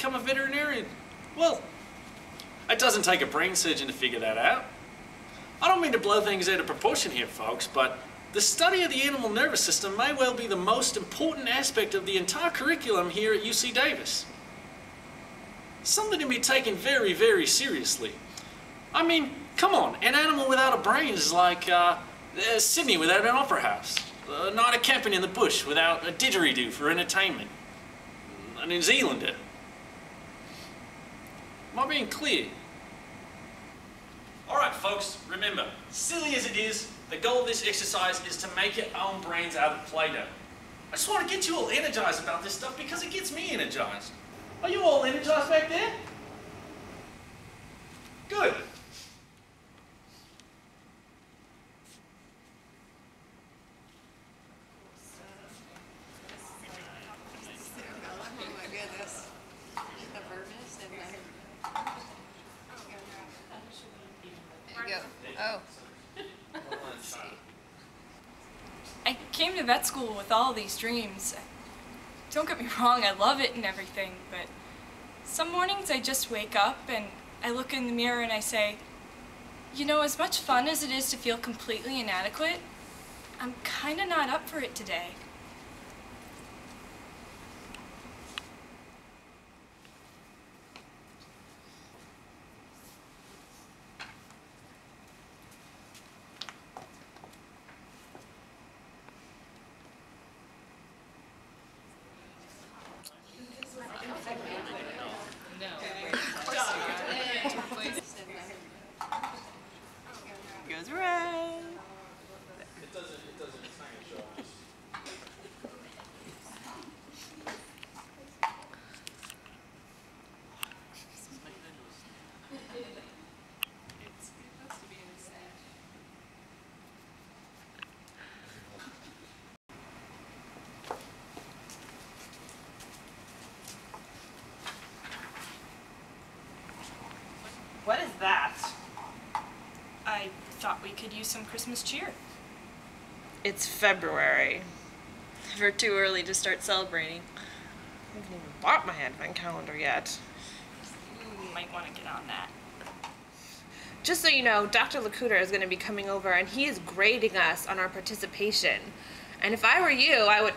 become a veterinarian? Well, it doesn't take a brain surgeon to figure that out. I don't mean to blow things out of proportion here, folks, but the study of the animal nervous system may well be the most important aspect of the entire curriculum here at UC Davis. Something to be taken very, very seriously. I mean, come on, an animal without a brain is like uh, uh, Sydney without an opera house, a night of camping in the bush without a didgeridoo for entertainment, a New Zealander. Am I being clear? Alright folks, remember, silly as it is, the goal of this exercise is to make your own brains out of Play-Doh. I just want to get you all energized about this stuff because it gets me energized. Are you all energized back there? Good. Oh my goodness. The vermis and the. There you go. Oh. Let's see. I came to vet school with all these dreams. Don't get me wrong, I love it and everything, but some mornings I just wake up and I look in the mirror and I say, you know, as much fun as it is to feel completely inadequate, I'm kinda not up for it today. That? I thought we could use some Christmas cheer. It's February. Never too early to start celebrating. I haven't even bought my advent calendar yet. You might want to get on that. Just so you know, Dr. LeCouteur is going to be coming over and he is grading us on our participation. And if I were you, I would.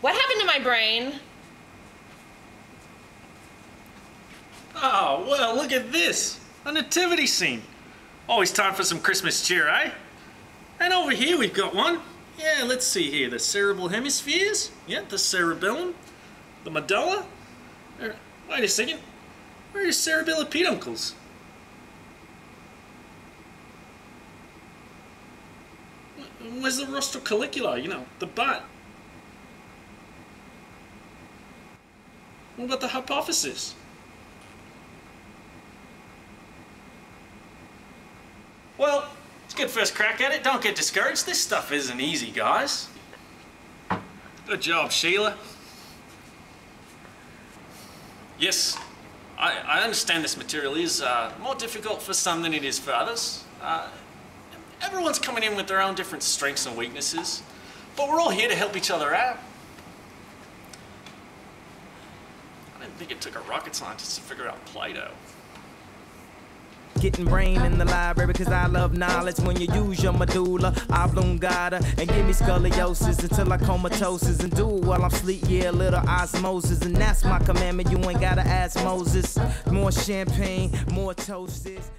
What happened to my brain? Oh, well, look at this. A nativity scene. Always time for some Christmas cheer, eh? And over here we've got one. Yeah, let's see here. The cerebral hemispheres. Yeah, the cerebellum. The medulla. Er, wait a second. Where are your cerebellar peduncles? Where's the rostral collicula? You know, the butt. What about the hypophysis? Well, it's a good first crack at it. Don't get discouraged. This stuff isn't easy, guys. Good job, Sheila. Yes, I, I understand this material is uh, more difficult for some than it is for others. Uh, everyone's coming in with their own different strengths and weaknesses, but we're all here to help each other out. I didn't think it took a rocket scientist to figure out Play-Doh. Getting brain in the library because I love knowledge. When you use your medulla oblongata and give me scoliosis until I comatosis and do it while I'm sleep. Yeah, little osmosis, and that's my commandment. You ain't gotta ask Moses. More champagne, more toasts.